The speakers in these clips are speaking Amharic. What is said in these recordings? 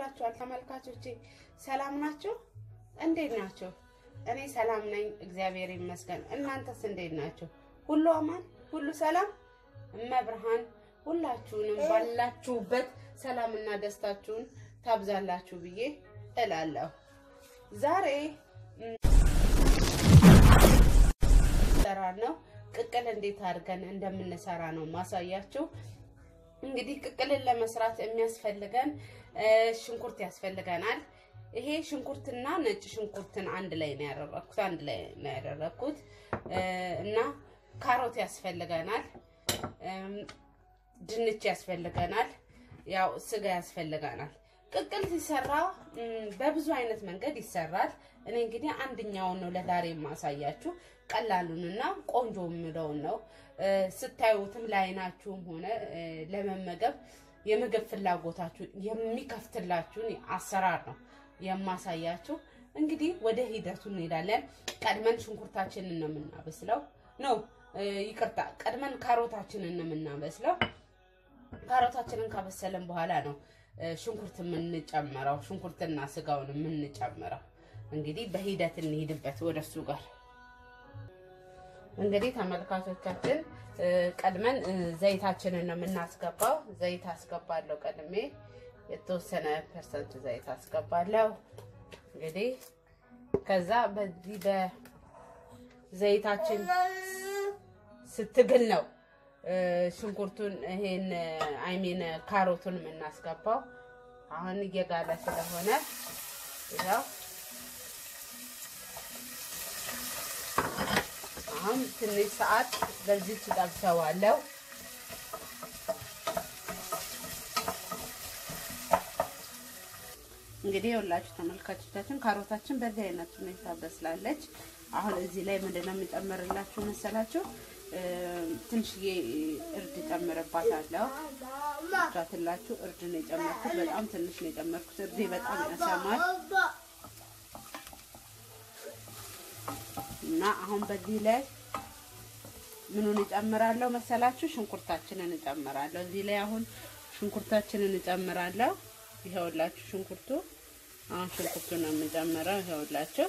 ውላችኋል ተመልካቾቼ? ሰላም ናችሁ? እንዴት ናችሁ? እኔ ሰላም ነኝ፣ እግዚአብሔር ይመስገን። እናንተስ እንዴት ናችሁ? ሁሉ አማን፣ ሁሉ ሰላም። እመብርሃን ሁላችሁንም ባላችሁበት ሰላምና ደስታችሁን ታብዛላችሁ ብዬ እላለሁ። ዛሬ ሰራ ነው ቅቅል እንዴት አድርገን እንደምንሰራ ነው ማሳያችሁ። እንግዲህ ቅቅልን ለመስራት የሚያስፈልገን ሽንኩርት ያስፈልገናል። ይሄ ሽንኩርትና ነጭ ሽንኩርትን አንድ ላይ ነው ያደረኩት አንድ ላይ ነው ያደረኩት እና ካሮት ያስፈልገናል፣ ድንች ያስፈልገናል፣ ያው ስጋ ያስፈልገናል። ቅቅል ሲሰራ በብዙ አይነት መንገድ ይሰራል። እኔ እንግዲህ አንደኛውን ነው ለዛሬ የማሳያችሁ ቀላሉንና ቆንጆ የምለውን ነው። ስታዩትም ለአይናችሁም ሆነ ለመመገብ የምግብ ፍላጎታችሁን የሚከፍትላችሁን አሰራር ነው የማሳያችሁ። እንግዲህ ወደ ሂደቱ እንሄዳለን። ቀድመን ሽንኩርታችንን ነው የምናበስለው። ነው ይቅርታ፣ ቀድመን ካሮታችንን ነው የምናበስለው። ካሮታችንን ካበሰለን በኋላ ነው ሽንኩርት የምንጨምረው፣ ሽንኩርትና ስጋውን የምንጨምረው። እንግዲህ በሂደት እንሄድበት ወደሱ ጋር እንግዲህ ተመልካቾቻችን ቀድመን ዘይታችንን ነው የምናስገባው። ዘይት አስገባለሁ ቀድሜ የተወሰነ percent ዘይት አስገባለሁ። እንግዲህ ከዛ በዚህ በዘይታችን ስትግል ነው ሽንኩርቱን ይሄን አይሜን ካሮቱን የምናስገባው። አሁን እየጋለ ስለሆነ ያው አሁን ትንሽ ሰዓት በዚች ጠብሰዋለሁ። እንግዲህ የሁላችሁ ተመልካቾቻችን ካሮታችን በዚህ አይነት ሁኔታ በስላለች። አሁን እዚህ ላይ ምንድነው የምጨምርላችሁ መሰላችሁ? ትንሽዬ እርድ ጨምርባታለሁ። ቻትላችሁ እርድ ነው የጨመርኩት። በጣም ትንሽ ነው የጨመርኩት። እርዴ በጣም ያሰማል እና አሁን በዚህ ላይ ምኑን እጨምራለሁ መሰላችሁ? ሽንኩርታችንን እጨምራለሁ። እዚህ ላይ አሁን ሽንኩርታችንን እጨምራለሁ። ይኸውላችሁ ሽንኩርቱ አሁን ሽንኩርቱን ነው የምጨምረው። ይኸውላችሁ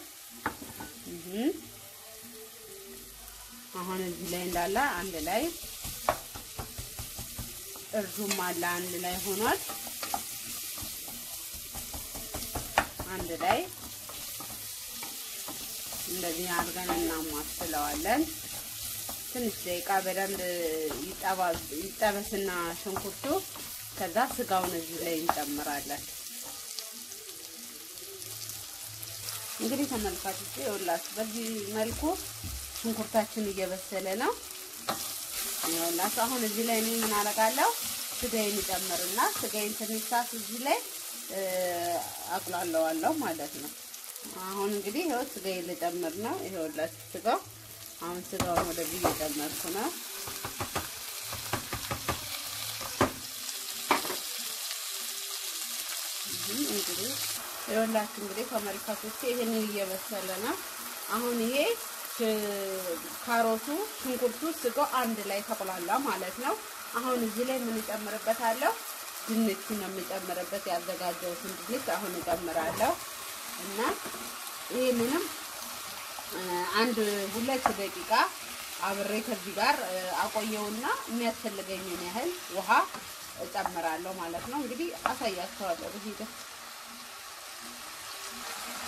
አሁን እዚህ ላይ እንዳለ አንድ ላይ እርዱም አለ አንድ ላይ ሆኗል። አንድ ላይ እንደዚህ አድርገን እናማስለዋለን። ትንሽ ደቂቃ በደንብ ይጠበስና ሽንኩርቱ ከዛ ስጋውን እዚህ ላይ እንጨምራለን። እንግዲህ ተመልካቾች ይኸውላችሁ በዚህ መልኩ ሽንኩርታችን እየበሰለ ነው። ይኸውላችሁ አሁን እዚህ ላይ እኔ ምን አደርጋለሁ? ስጋዬን እጨምርና ስጋዬን ትንሽ ሰዓት እዚህ ላይ አቁላለዋለሁ ማለት ነው። አሁን እንግዲህ ይኸው ስጋዬን ልጨምር ነው። ይኸውላችሁ ስጋው አሁን ስጋውን ወደዚህ እየጨመርኩ ነው። እንግዲህ ይኸውላችሁ እንግዲህ ተመልካቾቼ ይሄን እየበሰለ ነው። አሁን ይሄ ካሮቱ፣ ሽንኩርቱ፣ ስጋው አንድ ላይ ተቆላላ ማለት ነው። አሁን እዚህ ላይ ምን እጨምርበታለሁ? ድንቹ ነው የምጨምርበት። ያዘጋጀሁትን ድንች አሁን እጨምራለሁ እና ይህንንም አንድ ሁለት ደቂቃ አብሬ ከዚህ ጋር አቆየውና የሚያስፈልገኝን ያህል ውሃ እጨምራለሁ ማለት ነው። እንግዲህ አሳያችኋለሁ በሂደት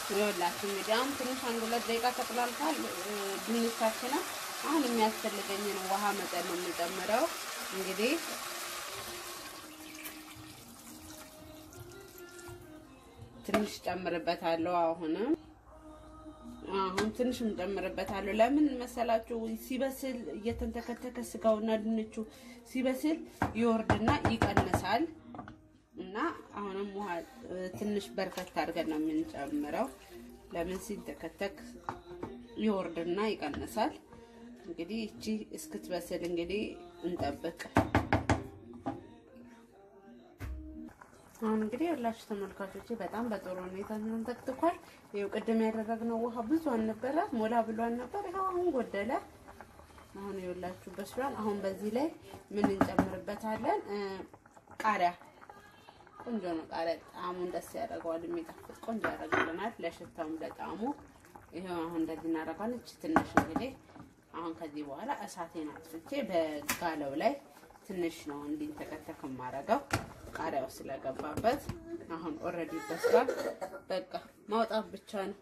ይኸውላችሁ እንግዲህ አሁን ትንሽ አንድ ሁለት ደቂቃ ተቆላልቷል ድንቻችንን። አሁን የሚያስፈልገኝን ውሃ መጠን ነው የምጨምረው እንግዲህ ትንሽ ጨምርበታለሁ። አሁንም አሁን ትንሽ እንጨምርበታለሁ። ለምን መሰላችሁ? ሲበስል እየተንተከተከ ስጋውና ድንቹ ሲበስል ይወርድና ይቀንሳል እና አሁንም ውሃ ትንሽ በርከት አድርገን ነው የምንጨምረው። ለምን ሲንተከተክ ይወርድና ይቀንሳል። እንግዲህ እቺ እስክትበስል እንግዲህ እንጠብቅ። አሁን እንግዲህ ያላችሁ ተመልካቾቼ በጣም በጥሩ ሁኔታ ተንተክትኳል። ይኸው ቅድም ያደረግነው ውሃ ብዙ አልነበረ፣ ሞላ ብሏል ነበር። ይኸው አሁን ጎደለ። አሁን ይኸውላችሁ በስሏል። አሁን በዚህ ላይ ምን እንጨምርበታለን? ቃሪያ ቆንጆ ነው። ቃሪያ ጣዕሙን ደስ ያደርገዋል፣ የሚጣፍጥ ቆንጆ ያደርግልናል። ለሽታውም ለጣዕሙ ይሄው አሁን እንደዚህ እናደርጋለን። እቺ ትንሽ እንግዲህ አሁን ከዚህ በኋላ እሳቴን አጥፍቼ በጋለው ላይ ትንሽ ነው እንዲንተከተክ የማደርገው ቃሪያው ስለገባበት። አሁን already በስሏል። በቃ ማውጣት ብቻ ነው።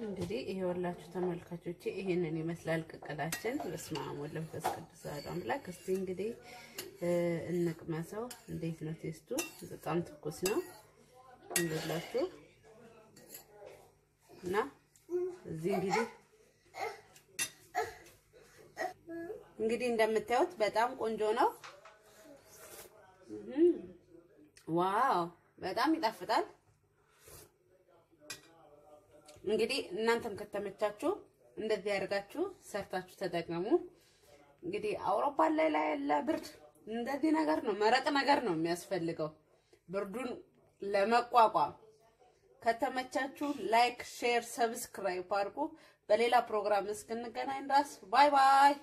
እንግዲህ ይሄውላችሁ ተመልካቾቼ ይሄንን ይመስላል ቅቅላችን። በስመ አብ ወወልድ ወመንፈስ ቅዱስ አሐዱ አምላክ። እስቲ እንግዲህ እንቅመሰው። እንዴት ነው taste ኡ? በጣም ትኩስ ነው እንግላችሁ እና እዚህ እንግዲህ እንግዲህ እንደምታዩት በጣም ቆንጆ ነው። wow በጣም ይጣፍጣል። እንግዲህ እናንተም ከተመቻችሁ እንደዚህ ያደርጋችሁ ሰርታችሁ ተጠቀሙ። እንግዲህ አውሮፓ ላይ ላይ ያለ ብርድ እንደዚህ ነገር ነው፣ መረቅ ነገር ነው የሚያስፈልገው ብርዱን ለመቋቋም። ከተመቻችሁ like፣ share፣ subscribe አድርጉ። በሌላ ፕሮግራም እስክንገናኝ ድረስ ባይ ባይ።